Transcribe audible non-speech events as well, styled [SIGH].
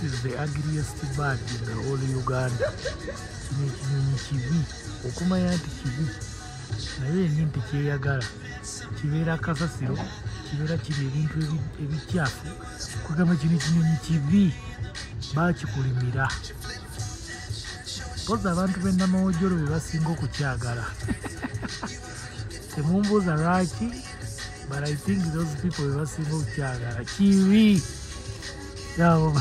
this is the ugliest bird in the whole uganda. Kino ekinyonyi kibi okumanya nti kibi. Naye enyimpi kyeyagala. Kibeera kasasiro kibeera kiri ebintu ebikyafu. Kugamba kino ekinyonyi kibi bakikulimira mpozi abantu bennamawojolo be basinga okukyagala. [LAUGHS] Temumbuuza lwaki but i think those people bebasinga okukyagala. Kibi! Yabo